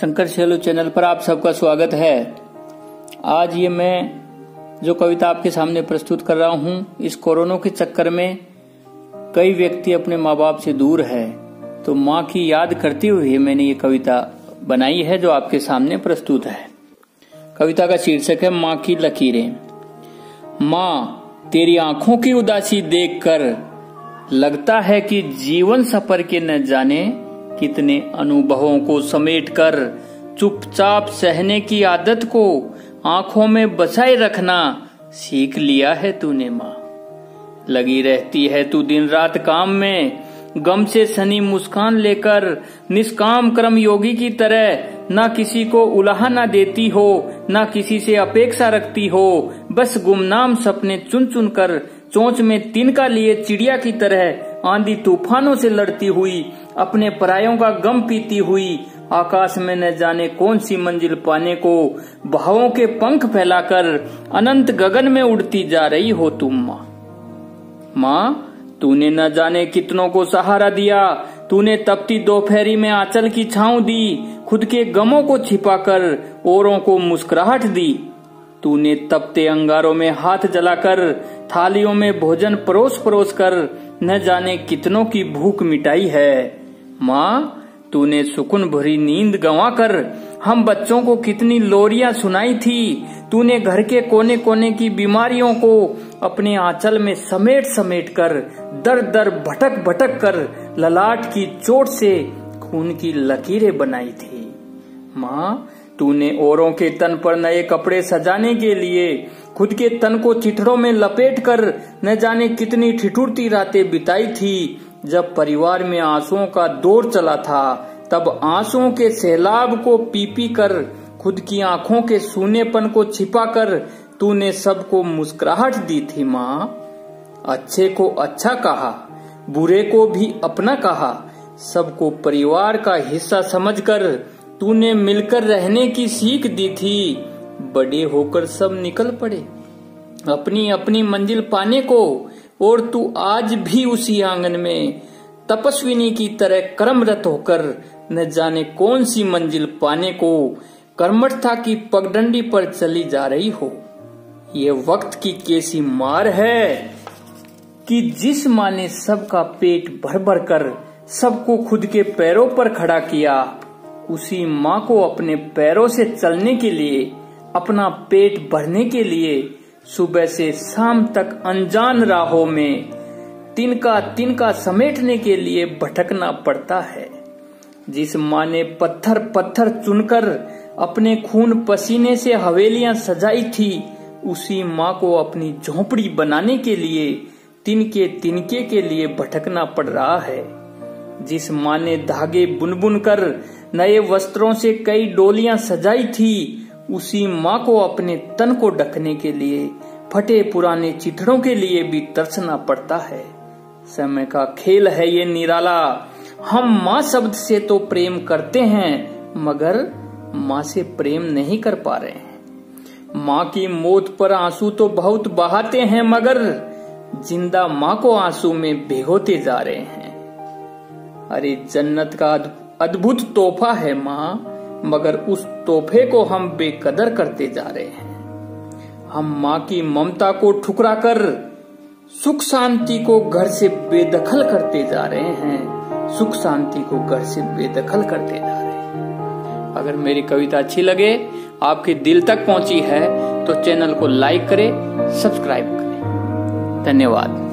Shankar Shailu channel पर आप सबका स्वागत है। आज ये मैं जो कविता आपके सामने प्रस्तुत कर रहा हूँ, इस कोरोना के चक्कर में कई व्यक्ति अपने माँ बाप से दूर है। तो माँ की याद करते हुए मैंने ये कविता बनाई है जो आपके सामने प्रस्तुत है। कविता का शीर्षक है, माँ की लकीरें। माँ, तेरी आँखों की उदासी देखकर लगता है कि जीवन सफ़र के न जाने कितने अनुभवों को समेटकर चुपचाप सहने की आदत को आँखों में बसाए रखना सीख लिया है तूने माँ। लगी रहती है तू दिन रात काम में, गम से सनी मुस्कान लेकर निष्काम कर्म योगी की तरह ना किसी को उलाहा ना देती हो, ना किसी से अपेक्षा रखती हो, बस गुमनाम सपने चुन चुन कर चोंच में तिनका लिए चिड़िया की तरह आंधी तूफानों से लड़ती हुई, अपने परायों का गम पीती हुई, आकाश में न जाने कौन सी मंजिल पाने को भावों के पंख फैलाकर अनंत गगन में उड़ती जा रही हो तुम माँ। माँ, तूने न जाने कितनों को सहारा दिया, तूने तपती दोपहरी में आंचल की छाव दी, खुद के गमों को छिपाकर, औरों को मुस्कुराहट दी। तूने तपते अंगारों में हाथ जलाकर, थालियों में भोजन परोस परोस कर, न जाने कितनों की भूख मिटाई है। माँ, तूने सुकुन भरी नींद गंवा कर हम बच्चों को कितनी लोरियाँ सुनाई थी। तूने घर के कोने कोने की बीमारियों को अपने आंचल में समेट समेट कर दर दर भटक भटक कर, ललाट की चोट से खून की लकीरें बनाई थी। माँ तूने औरों के तन पर नए कपड़े सजाने के लिए, खुद के तन को चिठड़ों में लपेट कर, न जाने कितनी ठिठुरती रातें बिताई थी। जब परिवार में आंसुओं का दौर चला था, तब आंसुओं के सैलाब को पी पी कर, खुद की आँखों के सूनेपन को छिपा कर, तूने सबको मुस्कुराहट दी थी, माँ। अच्छे को अच्छा कहा, बुरे को भी अपना कहा, सबको परिवार का हिस्सा समझकर तूने मिलकर रहने की सीख दी थी। बड़े होकर सब निकल पड़े। अपनी अपनी मंजिल पाने को, और तू आज भी उसी आँगन में। तपस्विनी की तरह कर्मरत होकर न जाने कौन सी मंजिल पाने को, कर्मठता की पगडंडी पर चली जा रही हो। ये वक्त की कैसी मार है कि जिस माँ ने सबका पेट भर भर कर सबको खुद के पैरों पर खड़ा किया उसी माँ को अपने पैरों से चलने के लिए, अपना पेट भरने के लिए, सुबह से शाम तक अनजान राहों में तिनका तिनका समेटने के लिए भटकना पड़ता है। जिस माँ ने पत्थर पत्थर चुनकर अपने खून पसीने से हवेलियाँ सजाई थी, उसी माँ को अपनी झोपड़ी बनाने के लिए, तिनके तिनके के लिए भटकना पड़ रहा है। जिस माँ ने धागे बुन बुन कर नए वस्त्रों से कई डोलियाँ सजाई थी, उसी माँ को अपने तन को ढकने के लिए, फटे पुराने चिथड़ों के लिए भी तरसना पड़ता है। समय का खेल है ये निराला। हम माँ शब्द से तो प्रेम करते हैं, मगर माँ से प्रेम नहीं कर पा रहे हैं। माँ की मौत पर आँसू तो बहुत बहाते हैं, मगर ज़िंदा माँ को आँसू में भिगोते जा रहे हैं। अरे जन्नत का अद्भुत तोहफा है माँ, मगर उस तोहफे को हम बेकदर करते जा रहे हैं। हम माँ की ममता को ठुकरा कर, सुख शांति को घर से बेदखल करते जा रहे हैं। सुख शांति को घर से बेदखल करते जा रहे हैं। अगर मेरी कविता अच्छी लगे, आपके दिल तक पहुँची है तो चैनल को लाइक करें, सब्सक्राइब करें। धन्यवाद।